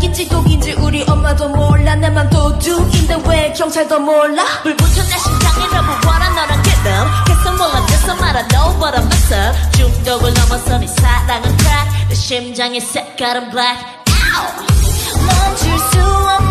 약인지 독인지 우리 엄마도 몰라. 내 맘도 둥인데 왜 경찰도 몰라? 불 붙여 내 심장에 러브 원한 너랑 up 계속 몰라 됐어 말아 know what I'm missing 중독을 넘어서 네 사랑은 crack 내 심장의 색깔은 black. Ow! 멈출 수 없는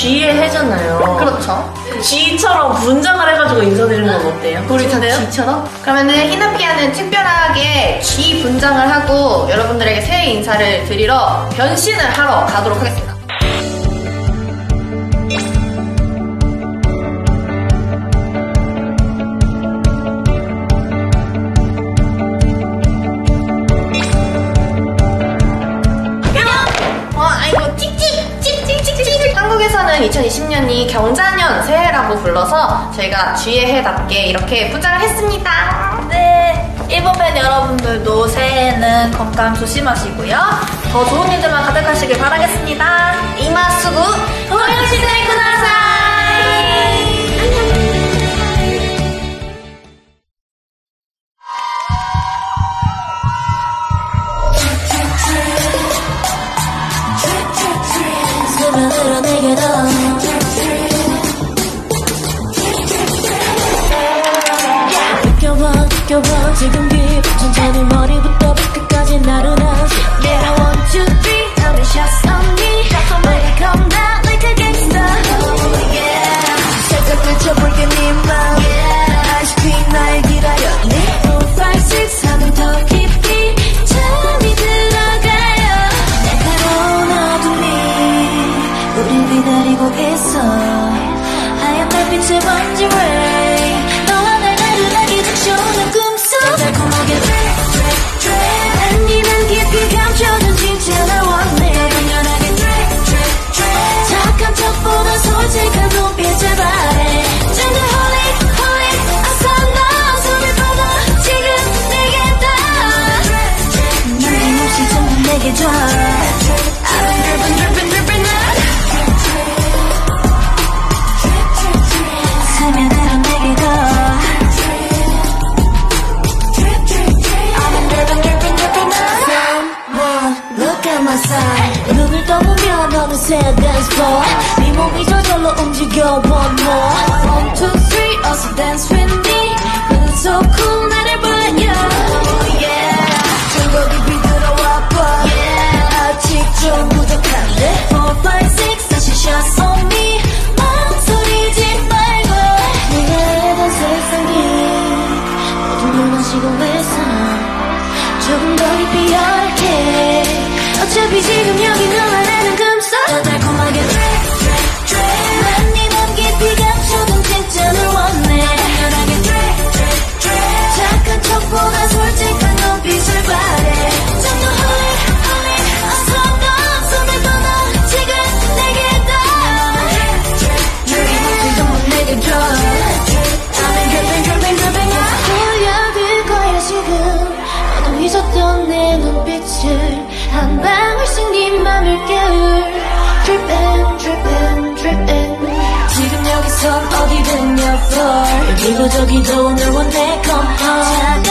G의 해잖아요 그렇죠. G처럼 분장을 해가지고 인사드리는 건 어때요? 우리 다 G처럼? 그러면은 히나피아는 특별하게 G 분장을 하고 여러분들에게 새해 인사를 드리러 변신을 하러 가도록 하겠습니다. 2020년이 경자년 새해라고 불러서 저희가 G의 해답게 이렇게 부장을 했습니다. 네, 일본 팬 여러분들도 새해에는 건강 조심하시고요. 더 좋은 일들만 가득하시길 바라겠습니다. 이마수구 고양시대 쿠다사 느껴봐 지금 기천천히 머리부터 끝까지 나른하지 Yeah I want you to be a little shots on me Shots on me Come down like a gangster Oh yeah 살짝 들춰볼게 네맘 Yeah Ice cream 날 기다려 네 5, 5, 6 하늘 더 깊이 잠이 들어가요 날카로운 어둠이 우릴 기다리고 있어 하얀 달빛의 먼지 왜 새 dance floor 네 몸이 저절로 움직여 one more One, two, three, 어서 dance with me Feeling so cool 나를 봐요 Oh yeah 전곡이 비들어와 봐 yeah. 아직 좀 부족한데 그리고 저기 더 오늘 원내 컴온